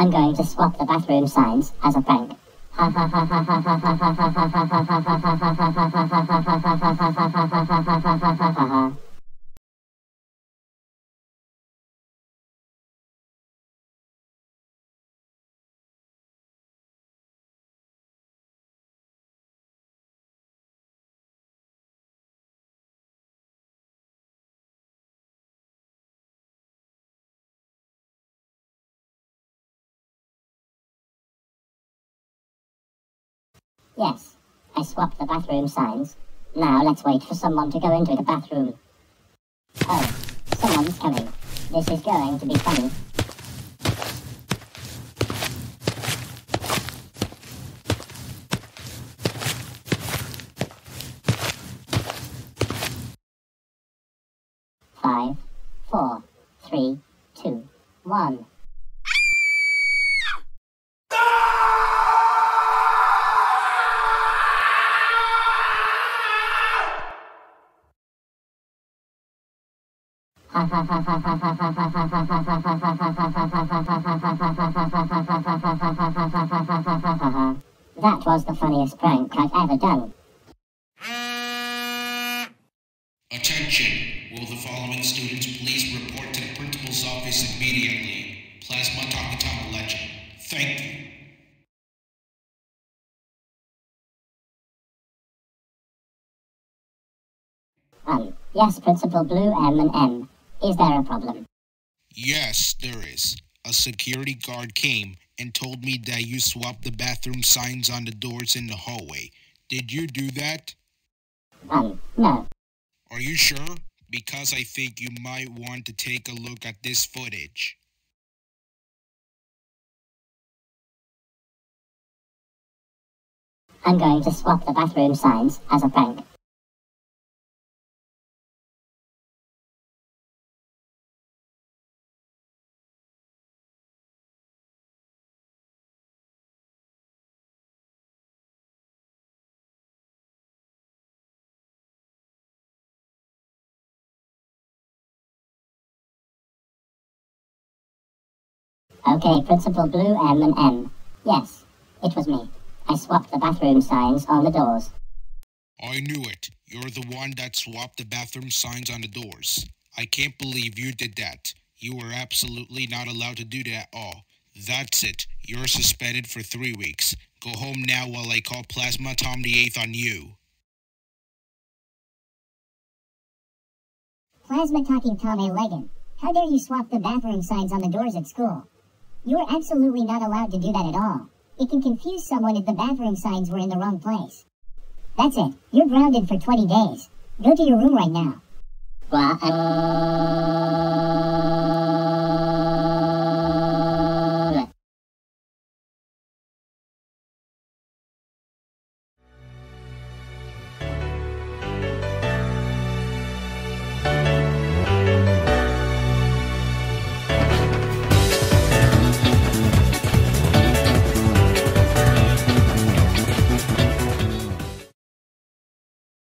I'm going to swap the bathroom signs as a prank. Yes, I swapped the bathroom signs. Now let's wait for someone to go into the bathroom. Oh, someone's coming. This is going to be funny. Five, four, three, two, one. That was the funniest prank I've ever done. Attention! Will the following students please report to the principal's office immediately? Plasma Takatama Legend. Thank you. Um, yes, Principal Blue M and M. Is there a problem? Yes, there is. A security guard came and told me that you swapped the bathroom signs on the doors in the hallway. Did you do that? Um, no. Are you sure? Because I think you might want to take a look at this footage. I'm going to swap the bathroom signs as a prank. Okay, Principal Blue M and M. Yes, it was me. I swapped the bathroom signs on the doors. I knew it. You're the one that swapped the bathroom signs on the doors. I can't believe you did that. You were absolutely not allowed to do that at all. That's it. You're suspended for three weeks. Go home now while I call Plasma Tom the Eighth on you. Plasma Talking Tom A. Legen, how dare you swap the bathroom signs on the doors at school? You are absolutely not allowed to do that at all. It can confuse someone if the bathroom signs were in the wrong place. That's it. You're grounded for 20 days. Go to your room right now. Um...